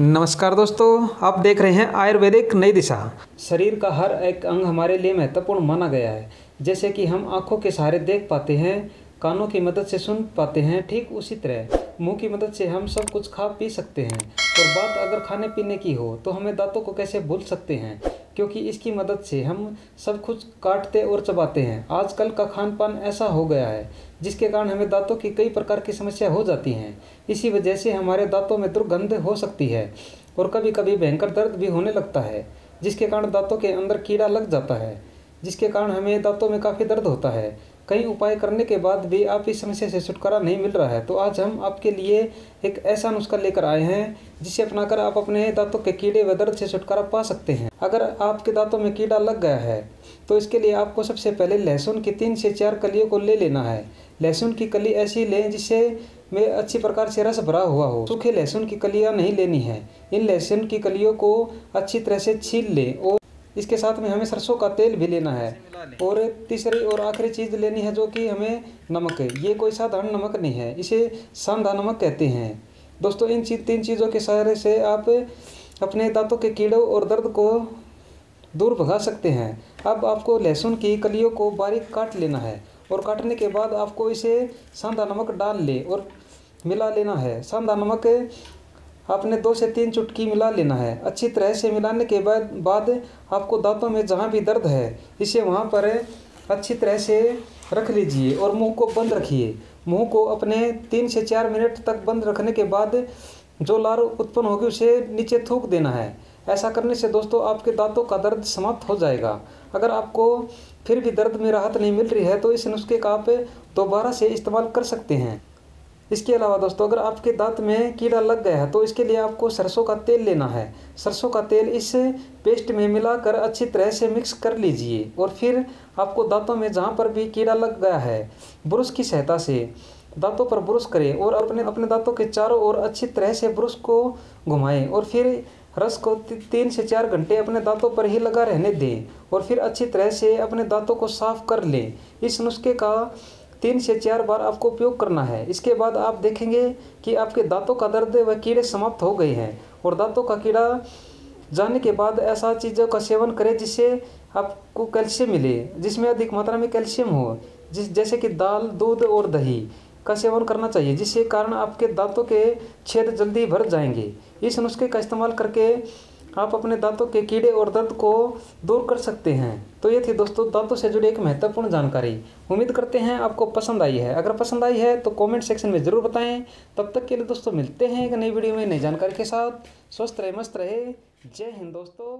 नमस्कार दोस्तों, आप देख रहे हैं आयुर्वेदिक नई दिशा। शरीर का हर एक अंग हमारे लिए महत्वपूर्ण माना गया है। जैसे कि हम आँखों के सहारे देख पाते हैं, कानों की मदद से सुन पाते हैं, ठीक उसी तरह। मुँह की मदद से हम सब कुछ खा पी सकते हैं। और बात अगर खाने पीने की हो तो हमें दांतों को कैसे भूल सकते हैं? क्योंकि इसकी मदद से हम सब कुछ काटते और चबाते हैं। आजकल का खान पान ऐसा हो गया है, जिसके कारण हमें दांतों की कई प्रकार की समस्या हो जाती हैं। इसी वजह से हमारे दांतों में दुर्गंध हो सकती है और कभी कभी भयंकर दर्द भी होने लगता है, जिसके कारण दांतों के अंदर कीड़ा लग जाता है, जिसके कारण हमें दांतों में काफ़ी दर्द होता है। कई उपाय करने के बाद भी आप इस समस्या से छुटकारा नहीं मिल रहा है। तो आज हम आपके लिए एक ऐसा नुस्खा लेकर आए हैं, जिसे अपनाकर आप अपने दांतों के कीड़े व दर्द से छुटकारा पा सकते हैं। अगर आपके दांतों में कीड़ा लग गया है तो इसके लिए आपको सबसे पहले लहसुन की तीन से चार कलियों को ले लेना है। लहसुन की कली ऐसी लें जिससे में अच्छी प्रकार से रस भरा हुआ हो। सूखे लहसुन की कलियाँ नहीं लेनी है। इन लहसुन की कलियों को अच्छी तरह से छील लें और इसके साथ में हमें सरसों का तेल भी लेना है। और तीसरी और आखिरी चीज़ लेनी है जो कि हमें नमक, ये कोई साधारण नमक नहीं है, इसे सांधा नमक कहते हैं। दोस्तों, इन चीज़, तीन चीज़ों के सहारे से आप अपने दांतों के कीड़ों और दर्द को दूर भगा सकते हैं। अब आपको लहसुन की कलियों को बारीक काट लेना है और काटने के बाद आपको इसे सांधा नमक डाल ले और मिला लेना है। सांधा नमक आपने दो से तीन चुटकी मिला लेना है। अच्छी तरह से मिलाने के बाद बाद आपको दांतों में जहाँ भी दर्द है, इसे वहाँ पर अच्छी तरह से रख लीजिए और मुँह को बंद रखिए। मुँह को अपने तीन से चार मिनट तक बंद रखने के बाद जो लार उत्पन्न होगी, उसे नीचे थूक देना है। ऐसा करने से दोस्तों, आपके दांतों का दर्द समाप्त हो जाएगा। अगर आपको फिर भी दर्द में राहत नहीं मिल रही है तो इस नुस्खे का आप दोबारा से इस्तेमाल कर सकते हैं। इसके अलावा दोस्तों, अगर आपके दांत में कीड़ा लग गया है तो इसके लिए आपको सरसों का तेल लेना है। सरसों का तेल इस पेस्ट में मिलाकर अच्छी तरह से मिक्स कर लीजिए और फिर आपको दांतों में जहाँ पर भी कीड़ा लग गया है, ब्रश की सहायता से दांतों पर ब्रश करें और अपने अपने दांतों के चारों ओर अच्छी तरह से ब्रश को घुमाएँ और फिर रस को तीन से चार घंटे अपने दांतों पर ही लगा रहने दें और फिर अच्छी तरह से अपने दांतों को साफ़ कर लें। इस नुस्खे का तीन से चार बार आपको उपयोग करना है। इसके बाद आप देखेंगे कि आपके दांतों का दर्द व कीड़े समाप्त हो गए हैं और दांतों का कीड़ा जाने के बाद ऐसा चीज़ों का सेवन करें जिससे आपको कैल्शियम मिले, जिसमें अधिक मात्रा में कैल्शियम हो। जिस, जैसे कि दाल, दूध और दही का सेवन करना चाहिए, जिसके कारण आपके दांतों के छेद जल्दी भर जाएँगे। इस नुस्खे का इस्तेमाल करके आप अपने दांतों के कीड़े और दर्द को दूर कर सकते हैं। तो ये थी दोस्तों, दांतों से जुड़ी एक महत्वपूर्ण जानकारी। उम्मीद करते हैं आपको पसंद आई है। अगर पसंद आई है तो कमेंट सेक्शन में ज़रूर बताएँ। तब तक के लिए दोस्तों, मिलते हैं एक नई वीडियो में नई जानकारी के साथ। स्वस्थ रहे, मस्त रहे। जय हिंद दोस्तों।